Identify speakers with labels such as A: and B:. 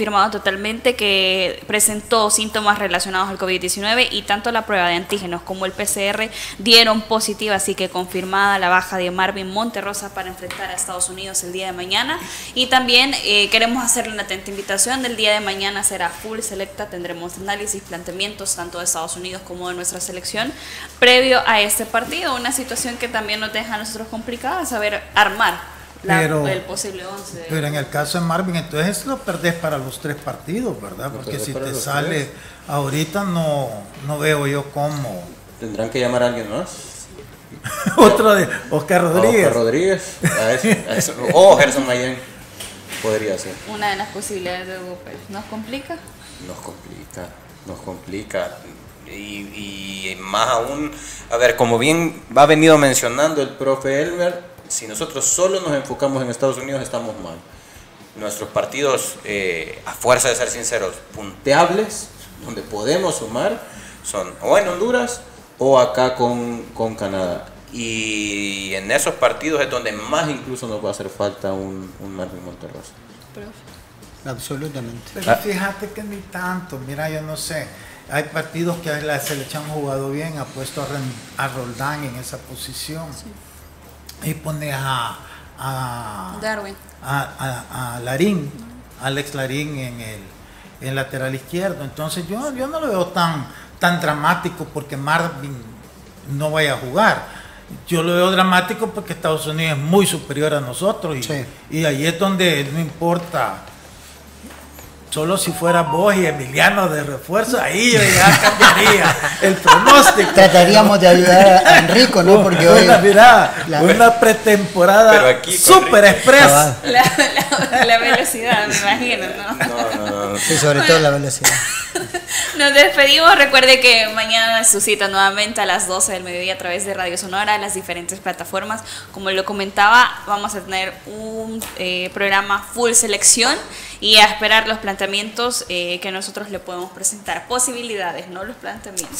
A: confirmado totalmente que presentó síntomas relacionados al COVID-19 y tanto la prueba de antígenos como el PCR dieron positiva, así que confirmada la baja de Marvin Monterrosa para enfrentar a Estados Unidos el día de mañana. Y también eh, queremos hacerle una atenta invitación, del día de mañana será full selecta, tendremos análisis, planteamientos tanto de Estados Unidos como de nuestra selección previo a este partido, una situación que también nos deja a nosotros complicada, saber armar
B: pero,
A: el posible 11.
B: Pero en el caso de Marvin, entonces lo perdés para los tres partidos, ¿verdad? Porque si te sale ahorita no, no veo yo cómo.
C: Tendrán que llamar a alguien más.
B: Otro de Oscar Rodríguez.
C: Oscar Rodríguez. o Gerson Mayen. Podría ser.
A: Una de las posibilidades de Hugo ¿Nos complica?
C: Nos complica, nos complica. Y, y más aún, a ver, como bien va venido mencionando el profe Elmer, si nosotros solo nos enfocamos en Estados Unidos, estamos mal. Nuestros partidos, eh, a fuerza de ser sinceros, punteables, donde podemos sumar, son o en Honduras o acá con, con Canadá. Y en esos partidos es donde más incluso nos va a hacer falta un, un Marvin Monterrosa.
D: Absolutamente.
B: Pero fíjate que ni tanto, mira, yo no sé. Hay partidos que la selección ha jugado bien, ha puesto a, Roldán en esa posición. Y pone a, a
A: Darwin.
B: A, a, Larín, Alex Larín en el lateral izquierdo. Entonces yo, yo no lo veo tan, tan dramático porque Marvin no vaya a jugar. Yo lo veo dramático porque Estados Unidos es muy superior a nosotros y, y ahí es donde no importa Solo si fuera vos y Emiliano de refuerzo, ahí yo ya cambiaría el pronóstico.
D: Trataríamos de ayudar a Enrico, ¿no?
B: Porque hoy. Una, una pretemporada súper express.
A: La, velocidad, me imagino, ¿no?
D: No, no, Sí, sobre todo la velocidad.
A: Nos despedimos. Recuerde que mañana su cita nuevamente a las 12 del mediodía a través de Radio Sonora, las diferentes plataformas. Como lo comentaba, vamos a tener un eh, programa full selección y a esperar los planteamientos eh, que nosotros le podemos presentar. Posibilidades, no los planteamientos.